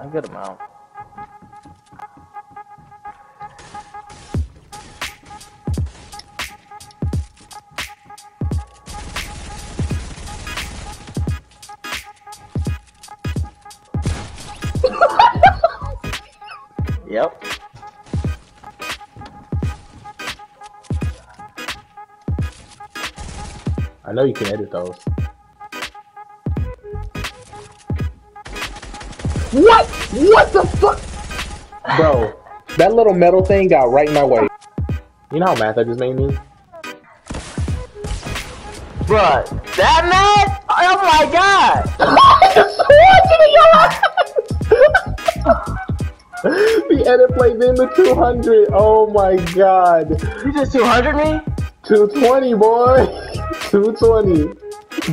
A good amount. yep. I know you can edit those. What? What the fuck? Bro, that little metal thing got right in my way. You know how mad that just made me? Bruh, that mad? Oh my god! the edit played in the 200. Oh my god. You just 200 me? 220, boy. 220.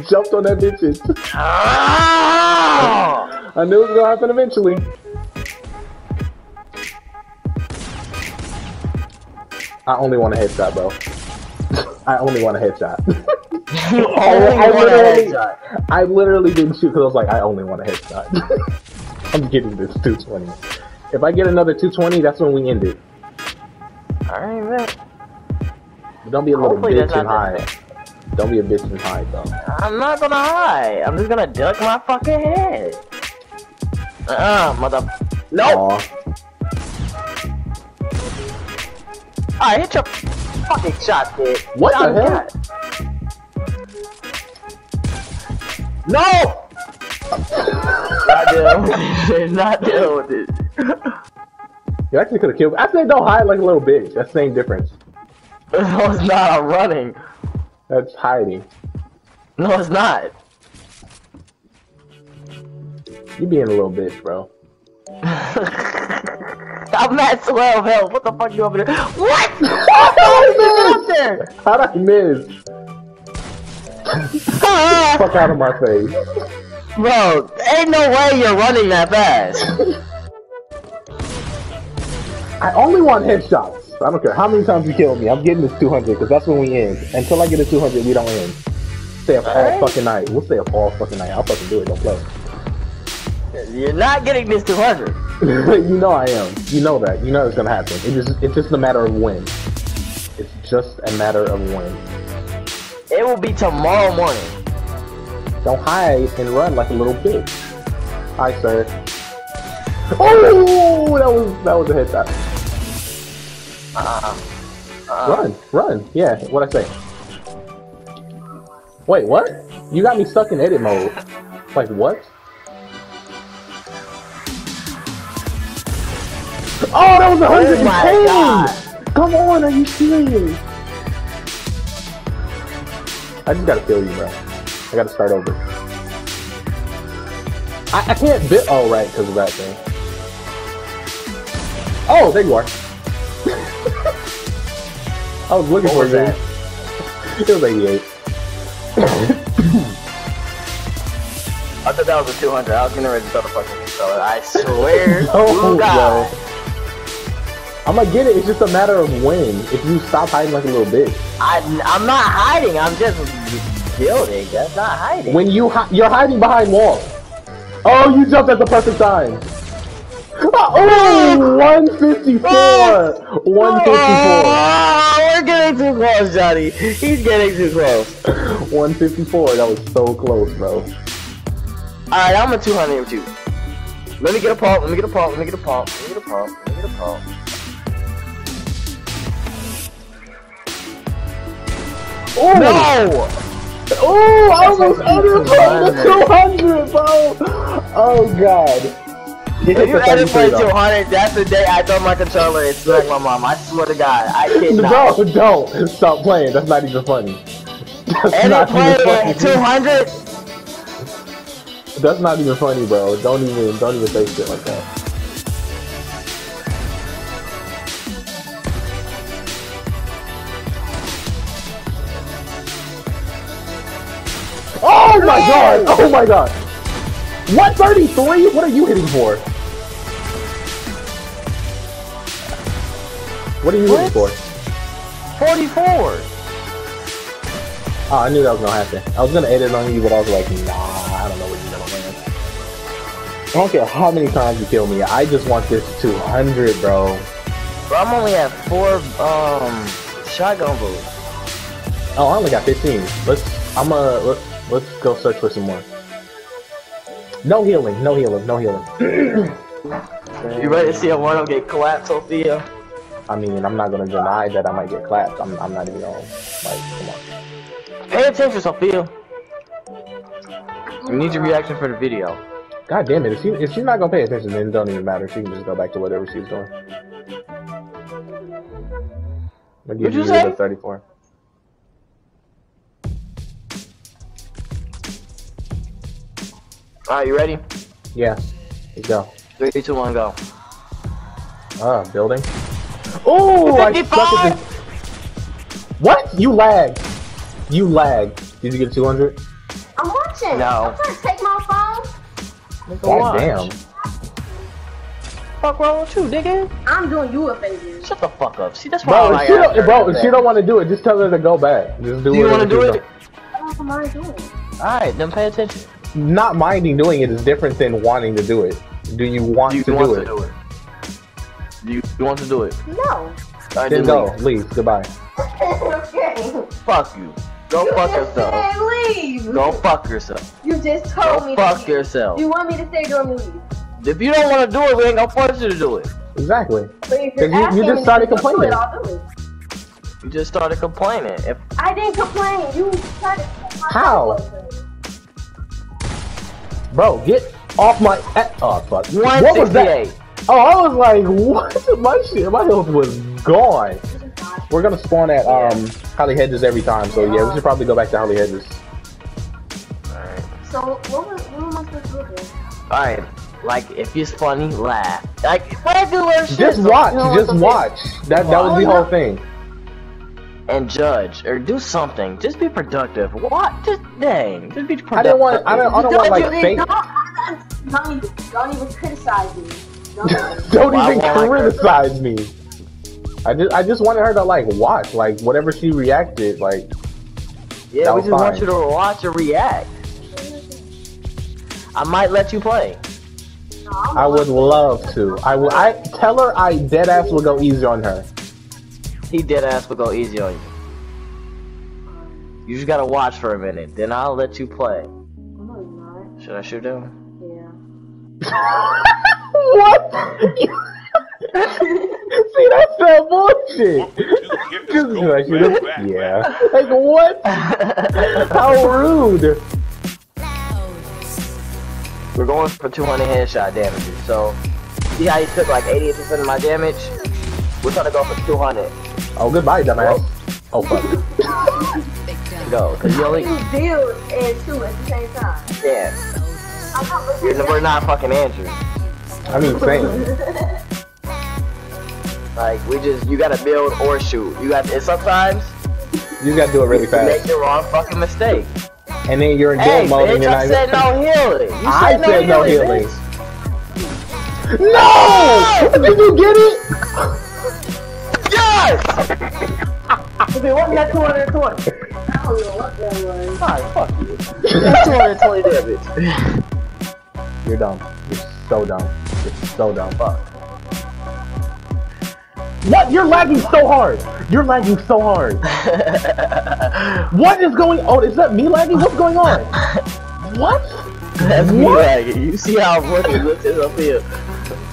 Jumped on that bitch. Ah! I knew it was gonna happen eventually. I only want a headshot, bro. I only want a headshot. You I, only I want a literally, headshot. I literally didn't shoot because I was like, I only want a headshot. I'm getting this 220. If I get another 220, that's when we end it. Alright, man. But don't be a little Hopefully bitch and hide. Don't be a bitch and hide, though. I'm not gonna hide. I'm just gonna duck my fucking head. Ah, uh-uh, mother... Nope! Aw. Ah, Alright, hit your fucking shot, kid. What the Shot hell? No! not dealing with it. Not dealing with it. You actually could have killed me. I said don't hide like a little bitch. That's the same difference. No, it's not. I'm running. That's hiding. No, it's not. You being a little bitch, bro. I'm at 12 health. What the fuck you over there? What? What the there? How'd I miss? Fuck out of my face. Bro, ain't no way you're running that fast. I only want headshots. I don't care how many times you kill me. I'm getting this 200 because that's when we end. Until I get a 200, we don't end. Stay up all Alright. fucking night. We'll stay up all fucking night. I'll fucking do it. Don't play. You're not getting this 200. you know I am. You know that. You know it's gonna happen. It just it's just a matter of when. It's just a matter of when. It will be tomorrow morning. Don't hide and run like a little bitch. Hi, sir. Oh, that was that was a headshot. Uh, uh, Run, run. Yeah, what I say? Wait, what? You got me stuck in edit mode. Like what? Oh, that was a hundred Oh my God. Come on, are you serious? I just gotta kill you, bro. I gotta start over. I, I can't bit. Oh, right, because of that thing. Oh, there you are. I was looking What for was you. that? It was 88. I thought that was a 200. I was gonna ready to throw the fucking controller. I swear. Oh, to God. bro. I'm gonna get it. It's just a matter of when. If you stop hiding like a little bitch. I, I'm not hiding. I'm just building. That's not hiding. When you hi- you're hiding behind walls. Oh, you jumped at the perfect time. Oh, 154. 154. Oh, we're getting too close, Johnny. He's getting too close. 154. That was so close, bro. Alright, I'm a 200 with you. Let me get a pump, let me get a pump, let me get a pump, let me get a pump, let me get a pump. Oh, No! Oh, I almost like the 200, bro. Oh, God. You If you edit for 33, though. 200, that's the day I throw my controller and smack my mom. I swear to God, I cannot. Bro, don't. Stop playing. That's not even funny. That's Edit not play even funny. 200? That's not even funny, bro. Don't even don't even say shit like that. God! Oh my god! What 33? What are you hitting for? What are you hitting for? 44. Oh, I knew that was gonna happen. I was gonna edit on you, but I was like, nah, I don't know what you're gonna don't care how many times you kill me. I just want this 200, bro. Bro, I'm only at four um shotgun bullets. Oh, I only got 15. Let's. I'm uh. Let, Let's go search for some more. No healing, no healing, no healing. you ready to see a one get clapped, Sophia? I mean, I'm not gonna deny that I might get clapped. I'm, I'm not even gonna, like, come on. Pay attention, Sophia. We need your reaction for the video. God damn it, if, she, if she's not gonna pay attention, then it don't even matter. She can just go back to whatever she's doing. I'll give What'd you, you say? 34. All right, you ready? Yeah. You go. Three, two, one, go. Ah, building. Oh, I stuck at this. What? You lagged. You lagged. Did you get 200? I'm watching. No. I'm trying to take my phone. God damn. Fuck wrong with you, nigga? I'm doing you a favor. Shut the fuck up. See, that's why bro, I if she don't, Bro, if she don't want to do it, just tell her to go back. Just do, do. You want to do it? Don't. I don't want to it. Alright, then pay attention doing. Not minding doing it is different than wanting to do it. Do you want Do you to want do to it? do it? Do you, you want to do it? No. Alright, Then then go. leave. Leave. Goodbye. okay. Fuck you. Go you fuck just yourself. said leave. Go fuck yourself. You just told me Go to fuck leave. yourself. You want me to stay doing leave? If you don't want to do it, we ain't gonna force you to do it. Exactly. But if 'Cause you're you- you just started complaining. it, I'll do it. You just started complaining. If I didn't complain. You tried to take How? Phone. Bro, get off my. Oh fuck. What was that? 168. Oh, I was like, what? My shit, my health was gone. We're gonna spawn at um Holly Hedges every time, so yeah, we should probably go back to Holly Hedges. Alright. So what was what am I supposed to do? then? Alright. Like, if it's funny, laugh. Like, regular shit. Just watch, just watch. That that was the whole thing. And judge, or do something. Just be productive. What? Just, dang. Just be productive. I didn't want. I don't. I don't want like Judge, fake. Don't, don't, even, don't even criticize me. Don't even. Don't even won't her. criticize me. I just I just wanted her to like watch like whatever she reacted like. Yeah, That we was just want you to watch and react. I might let you play. No, I'm I would love to. I would. I tell her I dead ass will go easy on her. He dead ass will go easy on you. You just gotta watch for a minute, then I'll let you play. No, you're Should I shoot him? Yeah. what? See, that's that bullshit. Just be like, you know, yeah. Like what? How rude. We're going for 200 headshot damages, so see how he took like 88% of my damage? We're trying to go for 200. Oh, goodbye, dumbass. Oh fuck. Go, cause you only You build and shoot at the same time. Yeah. I'm not looking You're, we're not fucking Andrew. I mean, same. Like we just you gotta build or shoot. You got and sometimes You gotta do it really you make the wrong fucking mistake. and then you're in Hey, game mode, and you're I not. said no healing. You I said no healing. bitch. No! Did you get it? Yes! okay, what that 220? I don't know what that was. Fine, fuck you. That's 220 damage. You're dumb. You're so dumb. You're so dumb. Fuck. What? You're lagging so hard. You're lagging so hard. What is going? Oh, is that me lagging? What's going on? What? That's what? me What? lagging. You see how much it looks up here?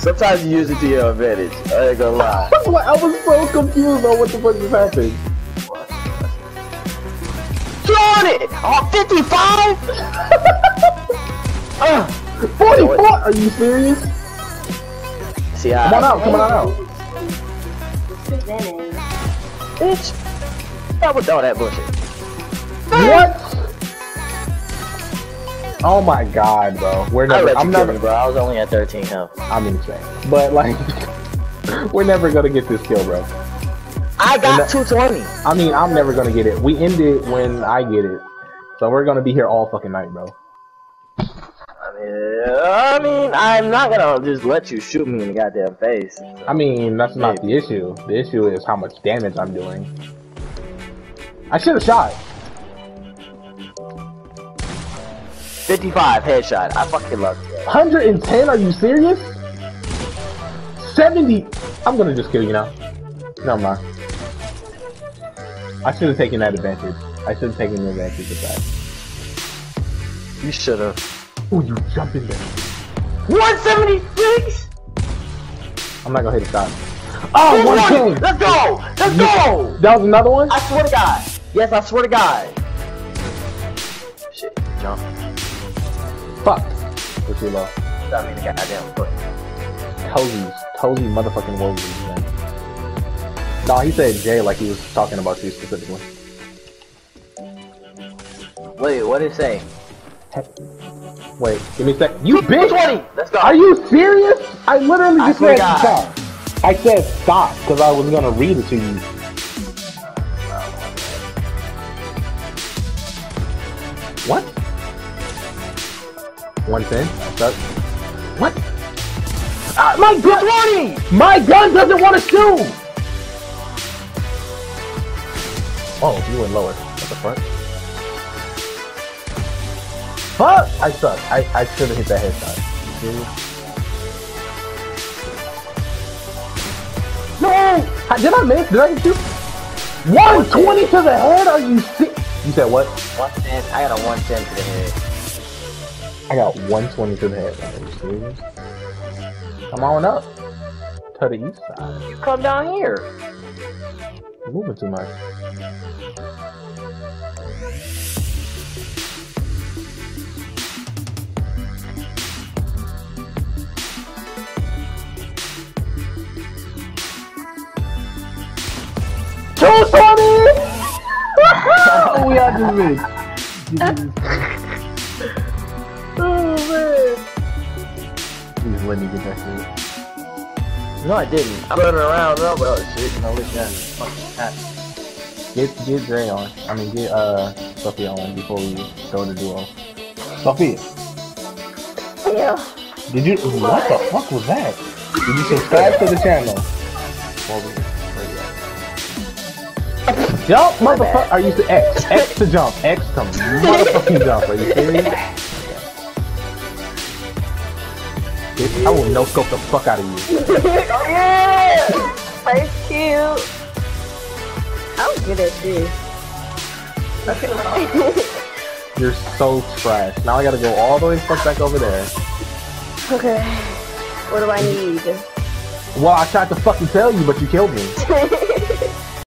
Sometimes you use it to your advantage. I ain't gonna lie. I was I was so confused on what the fuck just happened. Throwing it! Oh, 55? uh, 44? Are you serious? see how Come on out. Come on out. Bitch. That was all that bullshit. What? Oh my god, bro. We're never. I'm never. me, bro. I was only at 13 health. I'm insane. But like, we're never gonna get this kill, bro. I got And 220. I mean, I'm never gonna get it. We end it when I get it. So we're gonna be here all fucking night, bro. I mean, I mean, I'm not gonna just let you shoot me in the goddamn face. I mean, that's not the issue. The issue is how much damage I'm doing. I should have shot. 55 headshot. I fucking love it. 110? Are you serious? 70. I'm gonna just kill you now. Never mind. I should have taken that advantage. I should have taken the advantage of that. You should have. Ooh, you jump in there. 176. I'm not gonna hit a shot. Oh, 110! Let's go. Let's go. That was another one? I swear to God. Yes, I swear to God. Shit, jump. Fuck. What you lost? I mean, goddamn foot. Toesies. Toesy motherfucking woesies, man. No, he said Jay like he was talking about you specifically. Wait, what did it say? Wait, give me a sec. You bitch! 20. Let's go. Are you serious? I literally just swear said to stop. I said stop because I was gonna read it to you. 110. That's what? Uh, my gun! 20! My gun doesn't want to shoot! Oh, you went lower. At the front. Fuck! I suck. I, I should have hit that headshot. Dude. No! Did I miss? Did I hit you? 120 to the head? Are you sick? You said what? 110. I got a 110 to the head. I got 120 to the head. Come on up. To the east side. You come down here. You're moving too much. Two twenty! we are just He's letting you get that shit. No, I didn't. I'm running around. Oh, well, shit. You know, listen at fucking hat. Get get Gray on. I mean get uh Sophia on before we go to duo. Sophia, Yeah. did you what the fuck was that? Did you subscribe to the channel? Jump, motherfucker! Are you to X? X to jump. X to motherfucking jump. Are you serious? Bitch, I will no scope the fuck out of you. Oh, yeah. That's cute. I'm good at this. You're so trash. Now I gotta go all the way fuck back over there. okay. What do I need? Well, I tried to fucking tell you, but you killed me.